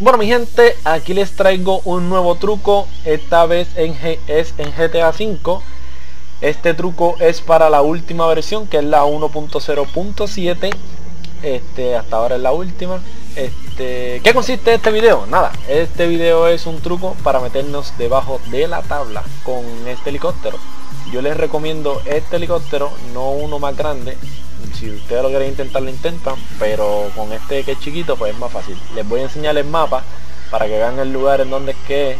Bueno mi gente, aquí les traigo un nuevo truco, esta vez en es en GTA V. Este truco es para la última versión, que es la 1.0.7. Este, hasta ahora es la última. Este, ¿qué consiste este video? Nada, este video es un truco para meternos debajo de la tabla con este helicóptero. Yo les recomiendo este helicóptero, no uno más grande, si ustedes lo quieren intentar lo intentan pero con este que es chiquito pues es más fácil. Les voy a enseñar el mapa para que vean el lugar en donde es que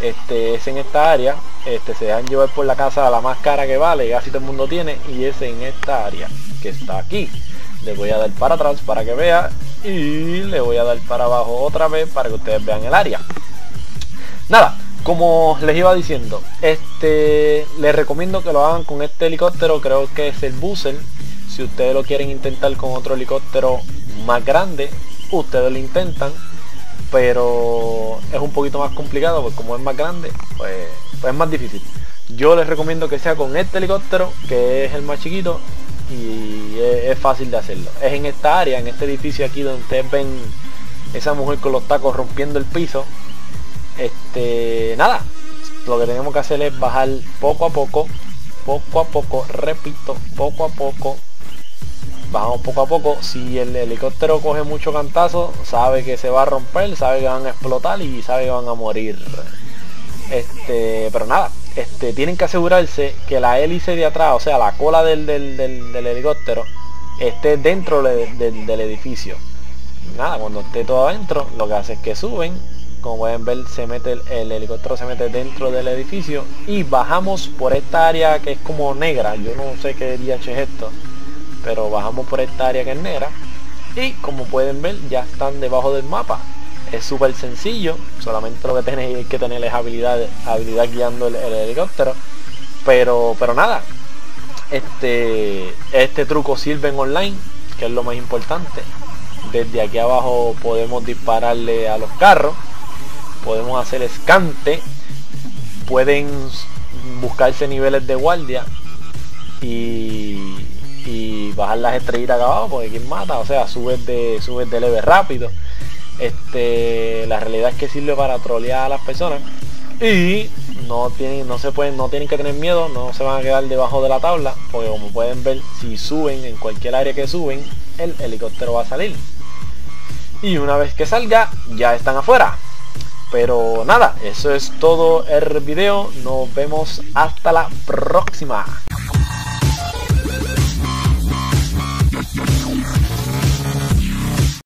este es en esta área. Este se dejan llevar por la casa la más cara que vale casi todo el mundo tiene y es en esta área que está aquí. Le voy a dar para atrás para que vea y le voy a dar para abajo otra vez para que ustedes vean el área. Nada como les iba diciendo este les recomiendo que lo hagan con este helicóptero creo que es el Buzzle si ustedes lo quieren intentar con otro helicóptero más grande, ustedes lo intentan. Pero es un poquito más complicado porque como es más grande, pues, pues, es más difícil. Yo les recomiendo que sea con este helicóptero, que es el más chiquito, y es, fácil de hacerlo. Es en esta área, en este edificio aquí donde ustedes ven esa mujer con los tacos rompiendo el piso. Este, nada, lo que tenemos que hacer es bajar poco a poco, poco a poco, repito, poco a poco, bajamos poco a poco. Si el helicóptero coge mucho cantazo, sabe que se va a romper, sabe que van a explotar y sabe que van a morir. Este, pero nada, este, tienen que asegurarse que la hélice de atrás, o sea, la cola del, helicóptero, esté dentro del edificio. Nada, cuando esté todo adentro, lo que hace es que suben. Como pueden ver, se mete el, el helicóptero se mete dentro del edificio y bajamos por esta área que es como negra. Yo no sé qué DH es esto pero bajamos por esta área negra y como pueden ver ya están debajo del mapa. Es súper sencillo solamente lo que tenéis que tener es habilidad habilidad guiando el, helicóptero. Pero pero nada este este truco sirve en online que es lo más importante. Desde aquí abajo podemos dispararle a los carros podemos hacer escante pueden buscarse niveles de guardia y bajar las estrellitas acá abajo porque quien mata, o sea, subes de, subes de leve rápido. Este, la realidad es que sirve para trolear a las personas y no tienen, no se pueden, no tienen que tener miedo, no se van a quedar debajo de la tabla, porque como pueden ver, si suben en cualquier área que suben, el helicóptero va a salir. Y una vez que salga, ya están afuera. Pero nada, eso es todo el video. Nos vemos hasta la próxima.